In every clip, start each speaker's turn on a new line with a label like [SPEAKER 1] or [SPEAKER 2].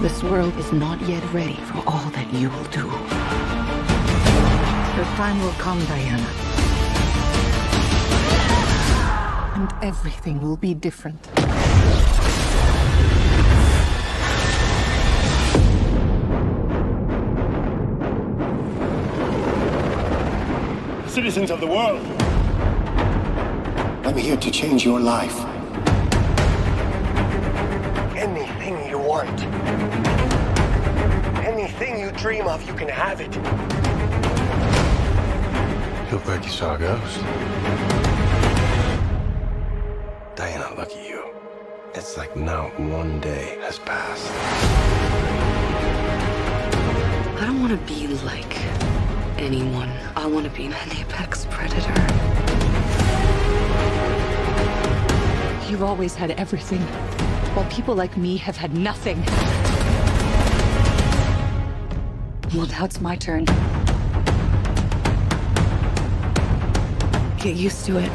[SPEAKER 1] This world is not yet ready for all that you will do. Your time will come, Diana. And everything will be different.
[SPEAKER 2] Citizens of the world, I'm here to change your life. Anything you want, anything you dream of, you can have it.
[SPEAKER 3] Look like you saw a ghost. Diana, look at you. It's like not one day has passed.
[SPEAKER 1] I don't want to be like anyone. I want to be an apex predator.
[SPEAKER 4] You've always had everything, while people like me have had nothing. Well, now it's my turn. Get used to it.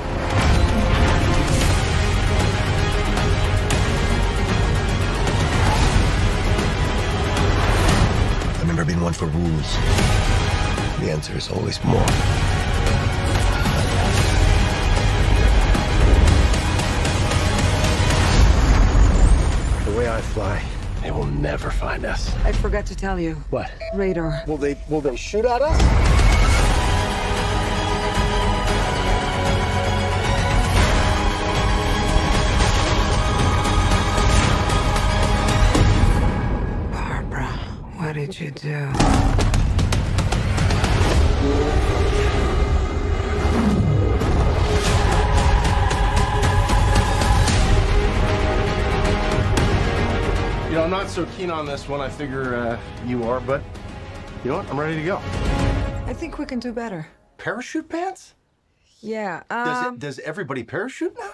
[SPEAKER 2] I've never been one for rules. The answer is always more.
[SPEAKER 3] Fly, they will never find us.
[SPEAKER 5] I forgot to tell you.
[SPEAKER 3] What?
[SPEAKER 5] Radar.
[SPEAKER 2] Will they will they shoot at us?
[SPEAKER 5] Barbara, what did you do?
[SPEAKER 3] You know, I'm not so keen on this one. I figure uh, you are, but you know what? I'm ready to go.
[SPEAKER 5] I think we can do better.
[SPEAKER 3] Parachute pants?
[SPEAKER 5] Yeah,
[SPEAKER 3] Does,
[SPEAKER 5] um...
[SPEAKER 3] it, does everybody parachute now?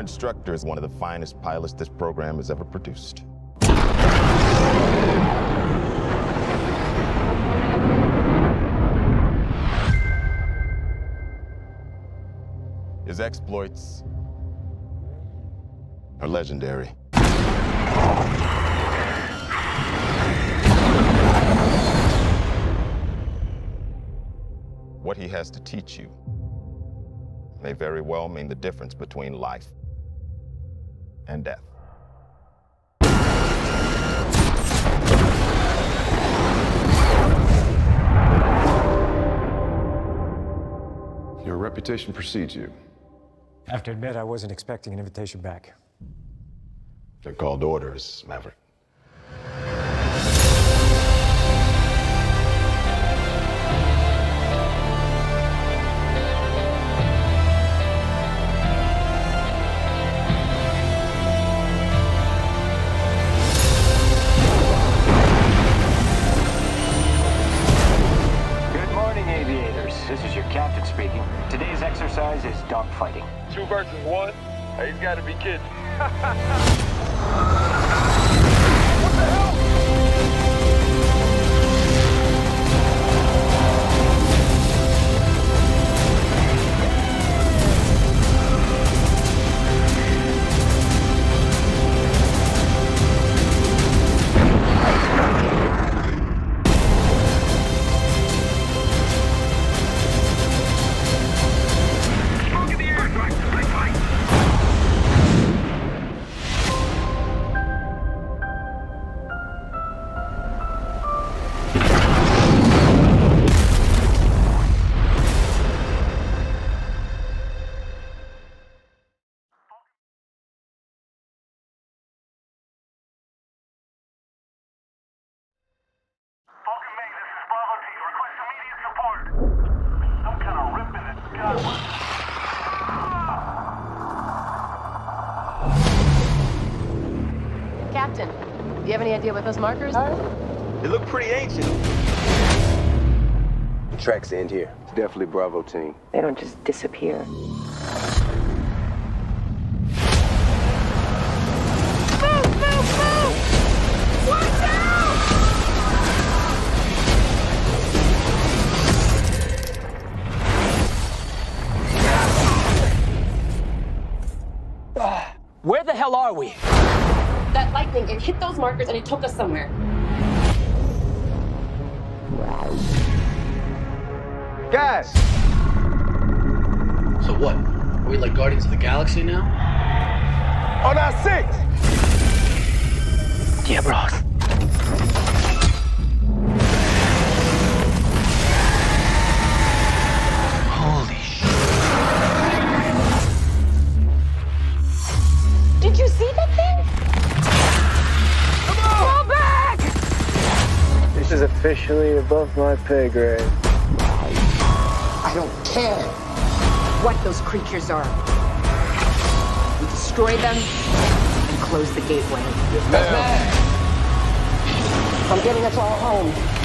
[SPEAKER 6] Your instructor is one of the finest pilots this program has ever produced. His exploits are legendary. What he has to teach you may very well mean the difference between life and death.
[SPEAKER 7] Your reputation precedes you.
[SPEAKER 8] I have to admit, I wasn't expecting an invitation back.
[SPEAKER 3] They're called orders, Maverick.
[SPEAKER 9] This is your captain speaking. Today's exercise is dogfighting.
[SPEAKER 10] Two versus one? He's got to be kidding.
[SPEAKER 11] Captain, do you have any idea what those markers are?
[SPEAKER 10] They look pretty ancient.
[SPEAKER 3] The tracks end here. It's definitely Bravo team.
[SPEAKER 11] They don't just disappear.
[SPEAKER 12] Are we?
[SPEAKER 11] That lightning, it hit those markers and it took us somewhere.
[SPEAKER 3] Guys!
[SPEAKER 13] So what? Are we like Guardians of the Galaxy now?
[SPEAKER 3] On our six!
[SPEAKER 12] Yeah, bros.
[SPEAKER 3] Officially above my pay grade.
[SPEAKER 14] I don't care what those creatures are. We destroy them and close the gateway.
[SPEAKER 3] Yes, ma'am.
[SPEAKER 14] I'm getting us all home.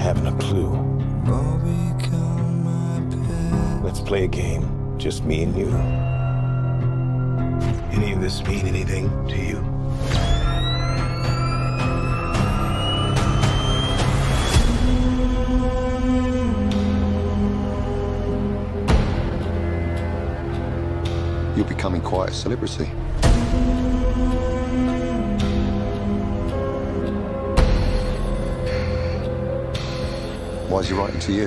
[SPEAKER 5] Haven't a clue.
[SPEAKER 15] all become my pet.
[SPEAKER 5] Let's play a game. Just me and you. Any of this mean anything to you?
[SPEAKER 16] Becoming quite a celebrity. Why is he writing to you?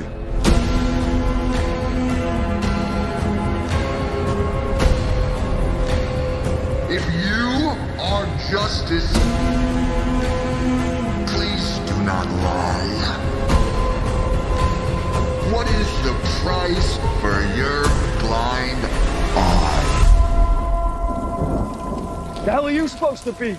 [SPEAKER 17] If you are justice, please do not lie. What is the price for your
[SPEAKER 3] The hell are you supposed to be?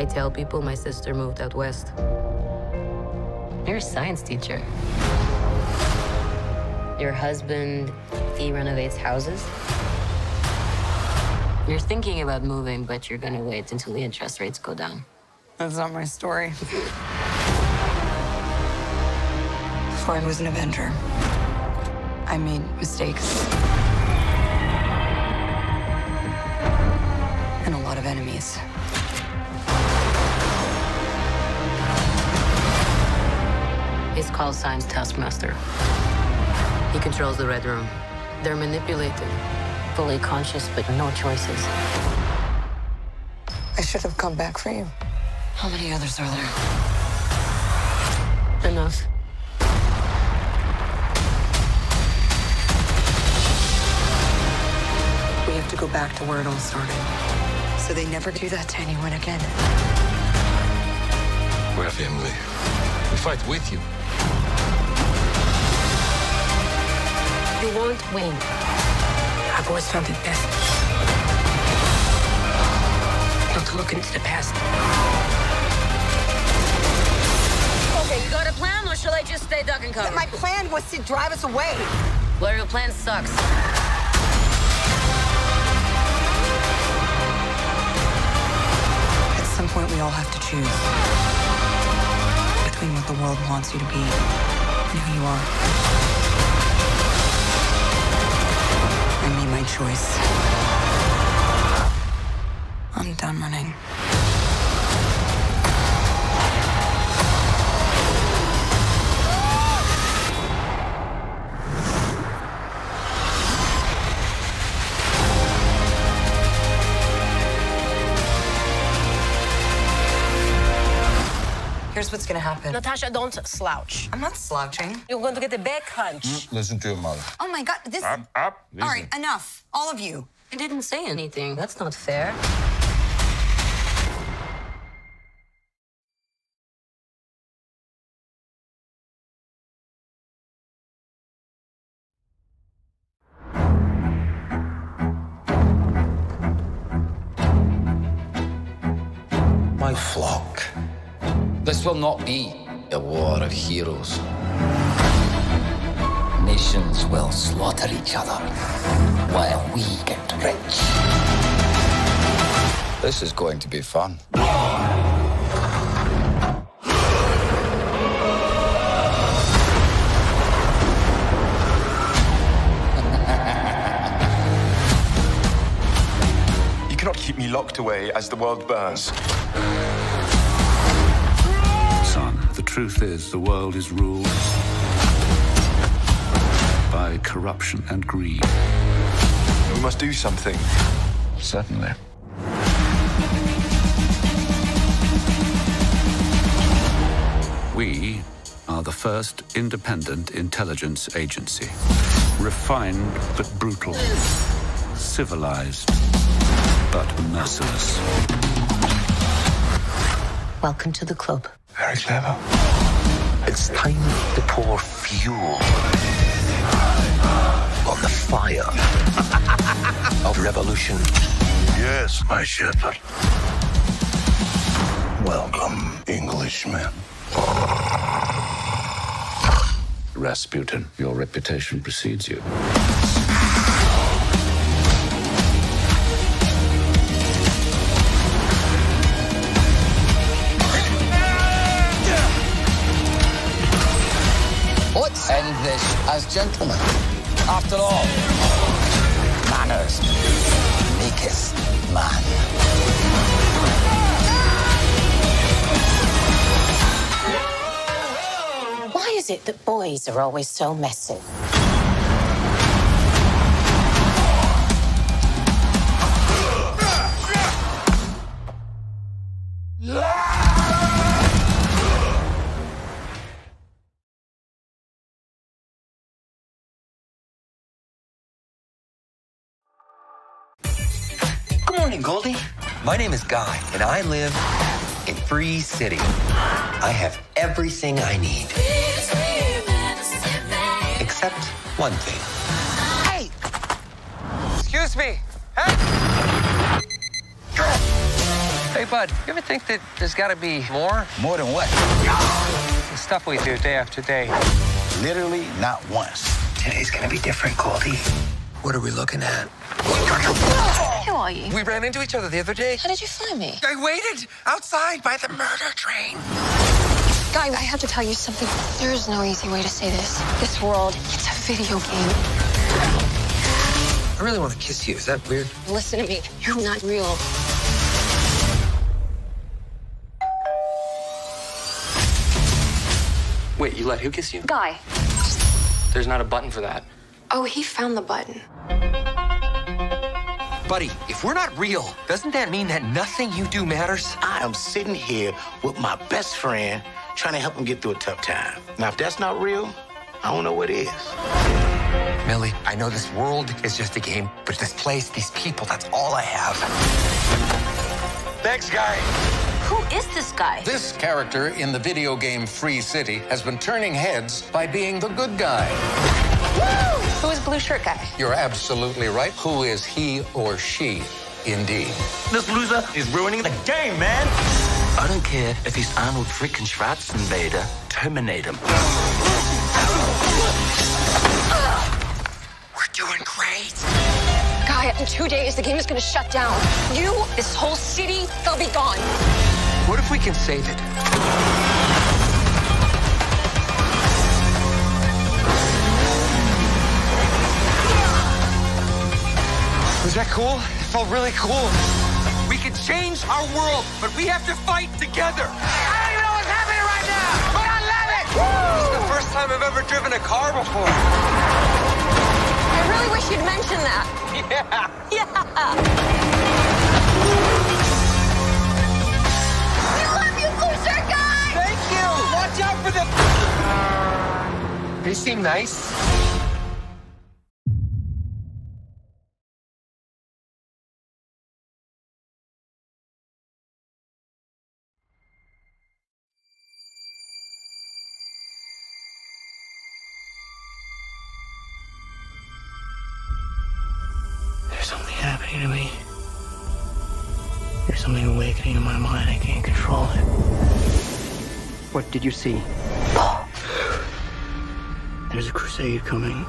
[SPEAKER 3] I
[SPEAKER 18] tell people my sister moved out west. You're a science teacher. Your husband, he renovates houses. You're thinking about moving, but you're gonna wait until the interest rates go down.
[SPEAKER 1] That's not my story. Before I was an Avenger, I made mistakes. And a lot of enemies.
[SPEAKER 18] His call sign's Taskmaster. He controls the Red Room. They're manipulated, fully conscious, but no choices.
[SPEAKER 1] I should have come back for you. How many others are there?
[SPEAKER 18] Enough.
[SPEAKER 1] We have to go back to where it all started. So they never do that to anyone again.
[SPEAKER 5] We're family. We fight with you.
[SPEAKER 18] You won't win. I've always found it best not to look into the past. Okay, you got a plan, or shall I just stay duck and cover?
[SPEAKER 1] My plan was to drive us away.
[SPEAKER 18] Well, your plan sucks.
[SPEAKER 1] At some point, we all have to choose between what the world wants you to be and who you are. I made my choice. I'm done running. Here's what's gonna happen.
[SPEAKER 18] Natasha, don't slouch.
[SPEAKER 1] I'm not slouching.
[SPEAKER 18] You're going to get a back hunch.
[SPEAKER 6] Mm, listen to your mother.
[SPEAKER 1] Oh my god, this.
[SPEAKER 6] Up, up.
[SPEAKER 1] All right, enough. All of you.
[SPEAKER 18] I didn't say anything. That's not fair.
[SPEAKER 17] This will not be a war of heroes. Nations will slaughter each other while we get rich. This is going to be fun.
[SPEAKER 19] You cannot keep me locked away as the world burns.
[SPEAKER 20] Son, the truth is the world is ruled by corruption and greed.
[SPEAKER 19] We must do something.
[SPEAKER 17] Certainly.
[SPEAKER 20] We are the first independent intelligence agency. Refined but brutal. Civilized but merciless.
[SPEAKER 18] Welcome to the club.
[SPEAKER 5] Very clever. It's time to pour fuel on the fire of revolution. Yes, my shepherd. Welcome, Englishman.
[SPEAKER 20] Rasputin, your reputation precedes you.
[SPEAKER 17] Gentlemen. After all, manners maketh man.
[SPEAKER 18] Why is it that boys are always so messy?
[SPEAKER 21] Good morning, Goldie. My name is Guy, and I live in Free City. I have everything I need. Except one thing.
[SPEAKER 22] Hey! Excuse me. Hey! Hey, bud, you ever think that there's got to be more?
[SPEAKER 17] More than what?
[SPEAKER 22] The stuff we do day after day.
[SPEAKER 17] Literally not once.
[SPEAKER 21] Today's gonna be different, Goldie. What are we looking at?
[SPEAKER 23] Who are you?
[SPEAKER 22] We ran into each other the other day.
[SPEAKER 23] How did you find me?
[SPEAKER 22] I waited outside by the murder train.
[SPEAKER 23] Guy, I have to tell you something. There is no easy way to say this. This world, it's a video game.
[SPEAKER 21] I really want to kiss you. Is that weird?
[SPEAKER 23] Listen to me. You're not real.
[SPEAKER 24] Wait, you let who kiss you?
[SPEAKER 23] Guy.
[SPEAKER 24] There's not a button for that.
[SPEAKER 23] Oh, he found the button.
[SPEAKER 21] Buddy, if we're not real, doesn't that mean that nothing you do matters?
[SPEAKER 12] I am sitting here with my best friend trying to help him get through a tough time. Now, if that's not real, I don't know what is.
[SPEAKER 21] Millie, I know this world is just a game, but this place, these people, that's all I have. Thanks, guy.
[SPEAKER 18] Who is this guy?
[SPEAKER 20] This character in the video game Free City has been turning heads by being the good guy.
[SPEAKER 23] Who is blue shirt guy?
[SPEAKER 20] You're absolutely right. Who is he or she, indeed?
[SPEAKER 25] This loser is ruining the game, man. I don't care if he's Arnold freaking Schwarzenegger. Terminate him.
[SPEAKER 23] We're doing great. Guy, in two days, the game is gonna shut down. You, this whole city, they'll be gone.
[SPEAKER 21] What if we can save it? Was that cool? It felt really cool. We can change our world, but we have to fight together.
[SPEAKER 11] I don't even know what's happening right now, but I love it!
[SPEAKER 21] This is the first time I've ever driven a car before.
[SPEAKER 23] I really wish you'd mention that.
[SPEAKER 21] Yeah.
[SPEAKER 23] Yeah. We love you,
[SPEAKER 26] happening to me. There's something awakening in my mind. I can't control it.
[SPEAKER 27] What did you see?
[SPEAKER 26] There's a crusade coming.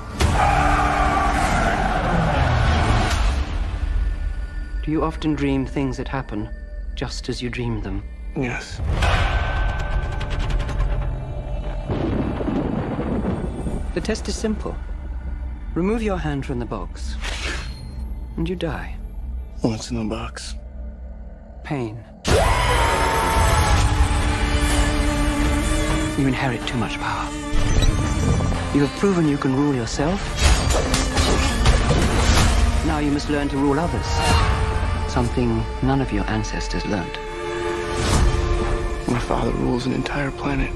[SPEAKER 27] Do you often dream things that happen just as you dreamed them?
[SPEAKER 26] Yes.
[SPEAKER 27] The test is simple. Remove your hand from the box, and you die.
[SPEAKER 26] What's in the box?
[SPEAKER 27] Pain. You inherit too much power. You have proven you can rule yourself. Now you must learn to rule others. Something none of your ancestors learned.
[SPEAKER 26] My father rules an entire planet.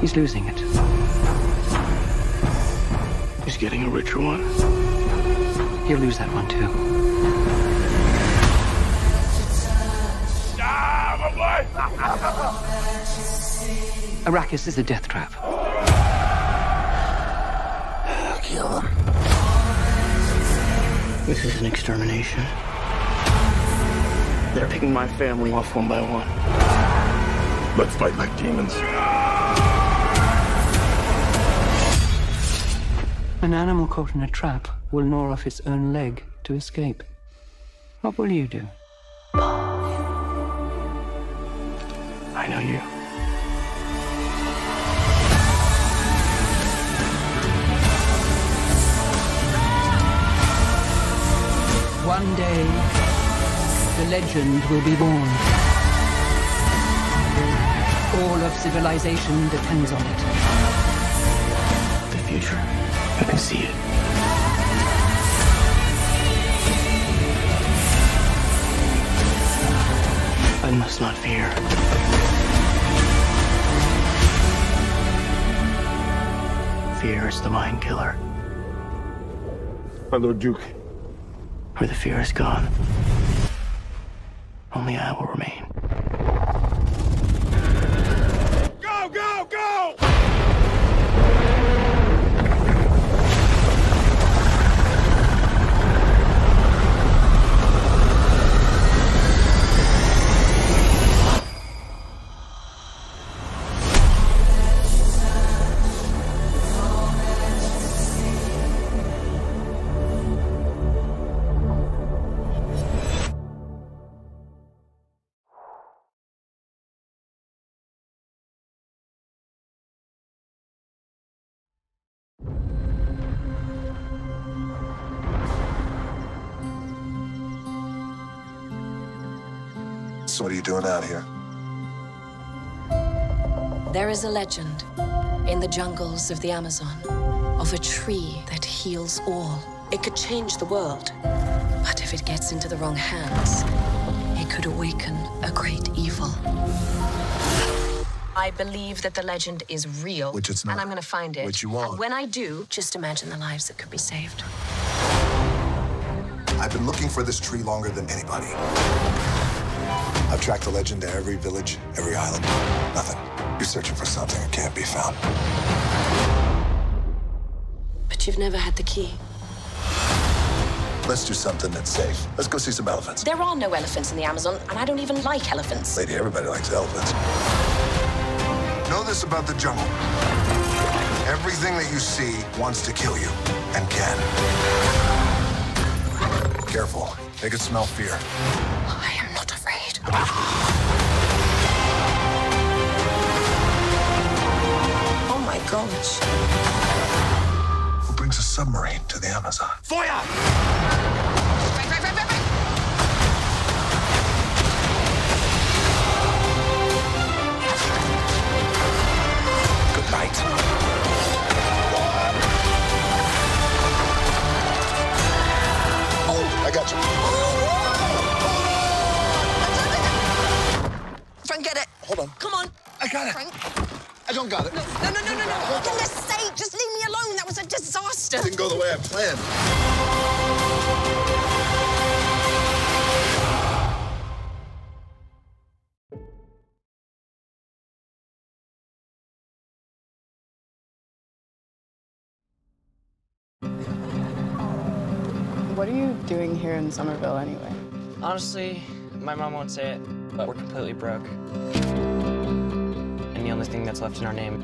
[SPEAKER 27] He's losing it.
[SPEAKER 26] He's getting a richer one.
[SPEAKER 27] He'll lose that one too. Arrakis is a death trap.
[SPEAKER 26] Kill them. This is an extermination. They're picking my family off one by one.
[SPEAKER 19] Let's fight like demons.
[SPEAKER 27] An animal caught in a trap will gnaw off its own leg to escape. What will you do?
[SPEAKER 26] I know you.
[SPEAKER 27] One day, the legend will be born. All of civilization depends on it.
[SPEAKER 26] The future. I can see it. I must not fear. Fear is the mind killer.
[SPEAKER 19] My Lord Duke.
[SPEAKER 26] Where the fear is gone, only I will remain.
[SPEAKER 2] So what are you doing out here?
[SPEAKER 28] There is a legend in the jungles of the Amazon of a tree that heals all. It could change the world, but if it gets into the wrong hands, it could awaken a great evil. I believe that the legend is real.
[SPEAKER 2] Which it's not.
[SPEAKER 28] And I'm going to find it.
[SPEAKER 2] Which you won't.
[SPEAKER 28] And when I do, just imagine the lives that could be saved.
[SPEAKER 2] I've been looking for this tree longer than anybody. I've tracked the legend to every village, every island. Nothing. You're searching for something that can't be found.
[SPEAKER 28] But you've never had the key.
[SPEAKER 2] Let's do something that's safe. Let's go see some elephants.
[SPEAKER 28] There are no elephants in the Amazon, and I don't even like elephants.
[SPEAKER 2] Lady, everybody likes elephants. Know this about the jungle. Everything that you see wants to kill you, and can. Careful. They can smell fear.
[SPEAKER 28] I am. Oh my gosh.
[SPEAKER 2] Who brings a submarine to the Amazon?
[SPEAKER 19] Feuer!
[SPEAKER 2] Good night. Hold on.
[SPEAKER 23] Come on.
[SPEAKER 2] I got it.
[SPEAKER 23] Frank.
[SPEAKER 2] I don't got it.
[SPEAKER 23] No, no, no, no, no, no. For goodness sake, just leave me alone. That was a disaster.
[SPEAKER 2] Didn't go the way I planned.
[SPEAKER 29] What are you doing here in Summerville anyway?
[SPEAKER 30] Honestly, my mom won't say it, but we're completely broke. And the only thing that's left in our name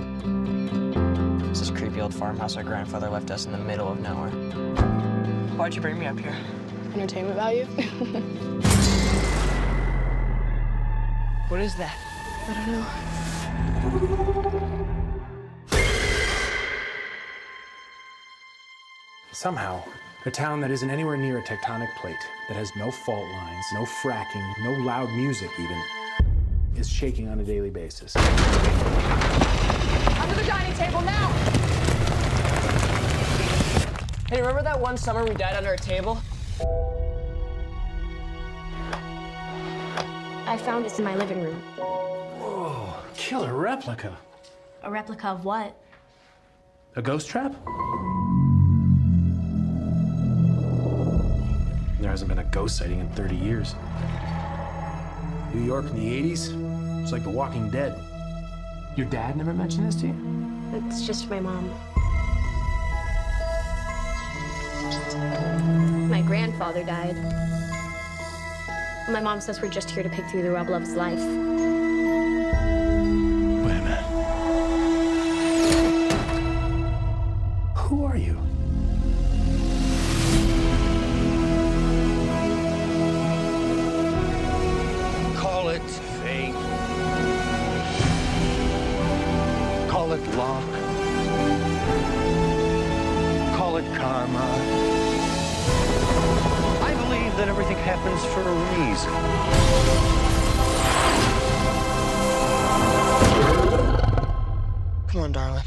[SPEAKER 30] is this creepy old farmhouse our grandfather left us in the middle of nowhere. Why'd you bring me up here?
[SPEAKER 29] Entertainment value?
[SPEAKER 30] What is that?
[SPEAKER 29] I don't know.
[SPEAKER 8] Somehow, a town that isn't anywhere near a tectonic plate, that has no fault lines, no fracking, no loud music even, is shaking on a daily basis.
[SPEAKER 22] Under the dining table now!
[SPEAKER 30] Hey, remember that one summer we died under a table?
[SPEAKER 31] I found this in my living room.
[SPEAKER 8] Whoa, killer replica.
[SPEAKER 31] A replica of what?
[SPEAKER 8] A ghost trap? Hasn't been a ghost sighting in 30 years. New York in the 80s, it's like The Walking Dead. Your dad never mentioned this to you?
[SPEAKER 31] It's just my mom. My grandfather died. My mom says we're just here to pick through the rubble of his life.
[SPEAKER 3] Luck. Call it karma. I believe that everything happens for a reason.
[SPEAKER 22] Come on, darling.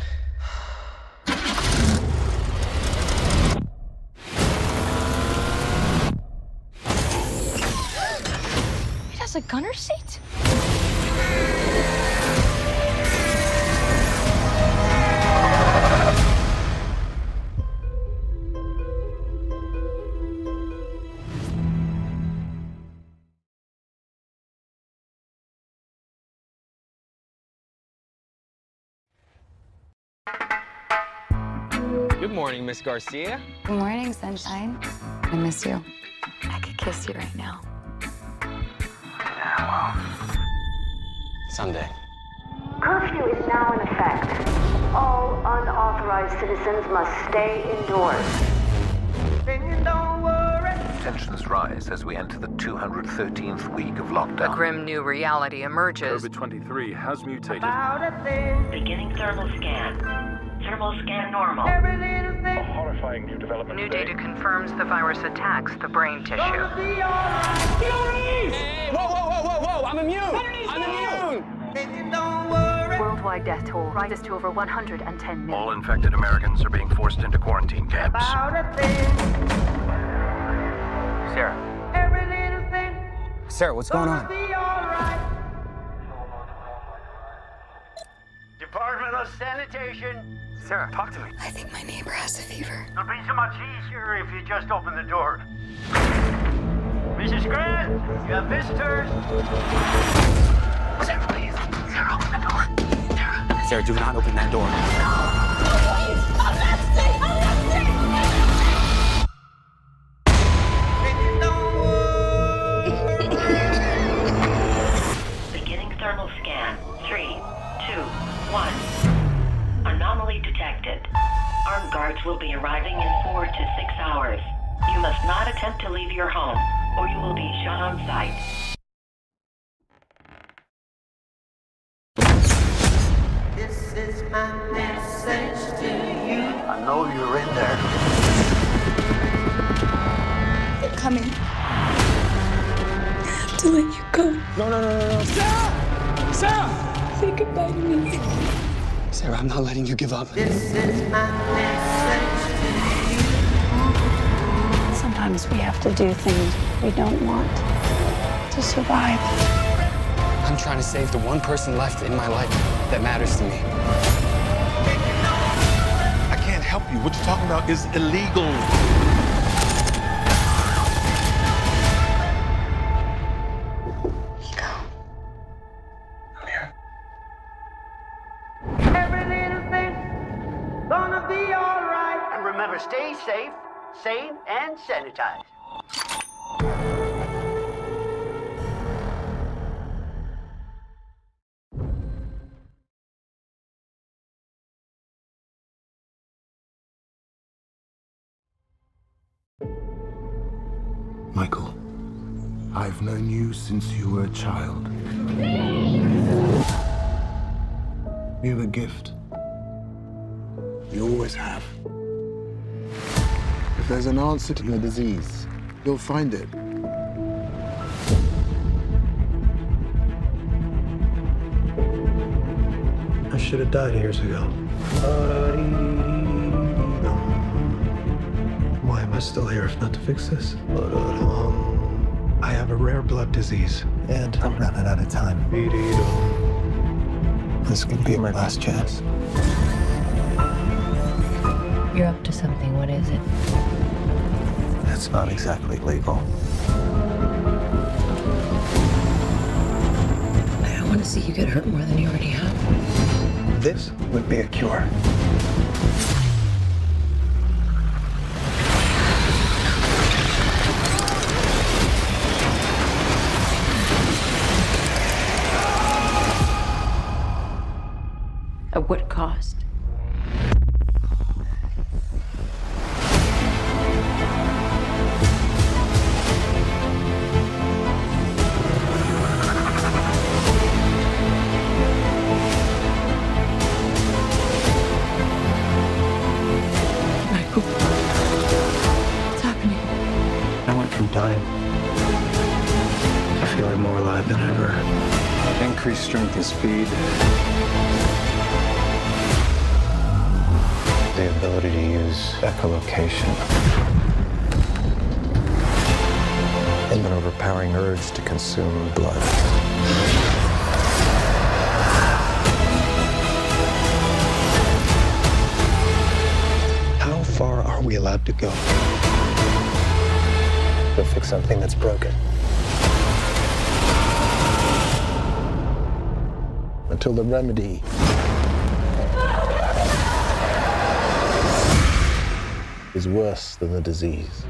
[SPEAKER 32] Morning, Miss Garcia.
[SPEAKER 1] Good morning, sunshine. I miss you. I could kiss you right now.
[SPEAKER 24] Someday.
[SPEAKER 33] Curfew is now in effect. All unauthorized citizens must stay indoors.
[SPEAKER 34] Tensions rise as we enter the 213th week of lockdown.
[SPEAKER 35] A grim new reality emerges.
[SPEAKER 19] COVID-23 has mutated.
[SPEAKER 33] Beginning thermal scan. Thermal scan normal.
[SPEAKER 19] A horrifying new development
[SPEAKER 35] New
[SPEAKER 19] today.
[SPEAKER 35] data confirms the virus attacks the brain tissue.
[SPEAKER 22] Whoa, whoa, whoa, whoa, whoa! I'm immune! I'm immune!
[SPEAKER 33] Worldwide death toll rises to over 110 million.
[SPEAKER 19] All infected Americans are being forced into quarantine camps.
[SPEAKER 22] Sarah. Sarah, what's going on?
[SPEAKER 36] Sanitation.
[SPEAKER 19] Sarah, talk to me.
[SPEAKER 1] I think my neighbor has a fever.
[SPEAKER 36] It'll be so much easier if you just open the door. Mrs. Grant, you have visitors.
[SPEAKER 19] Sarah, please. Sarah, open the door. Sarah. Sarah, do not open that door.
[SPEAKER 33] Beginning arriving in four to six hours. You must not attempt to leave your home, or you will be shot on sight.
[SPEAKER 36] This is my message to you. I know you're in there.
[SPEAKER 1] They're coming. To let you go.
[SPEAKER 19] No, no, no, no, no.
[SPEAKER 1] Sarah! Sarah! Say goodbye to me.
[SPEAKER 19] Sarah, I'm not letting you give up.
[SPEAKER 36] This is my message
[SPEAKER 37] Sometimes we have to do things we don't want to survive.
[SPEAKER 24] I'm trying to save the one person left in my life that matters to me.
[SPEAKER 38] I can't help you. What you're talking about is illegal.
[SPEAKER 2] Michael, I've known you since you were a child. You're a gift. You always have. If there's an answer to your disease, you'll find it.
[SPEAKER 39] I should have died years ago. Why am I still here if not to fix this? I have a rare blood disease, and I'm running out of time. This could be my last chance.
[SPEAKER 23] You're up to something. What is it?
[SPEAKER 39] It's not exactly legal.
[SPEAKER 23] I don't want to see you get hurt more than you already have.
[SPEAKER 39] This would be a cure.
[SPEAKER 23] At what cost?
[SPEAKER 39] Use echolocation. And an overpowering urge to consume blood. How far are we allowed to go? To fix something that's broken. Until the remedy is worse than the disease.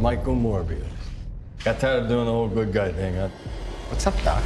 [SPEAKER 40] Michael Morbius. Got tired of doing the whole good guy thing, huh?
[SPEAKER 39] What's up, Doc?